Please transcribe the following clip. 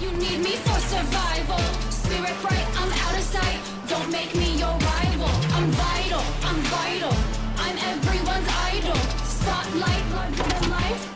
You need me for survival. Spirit bright, I'm out of sight. Don't make me your rival. I'm vital, I'm vital. I'm everyone's idol. Spotlight, love life.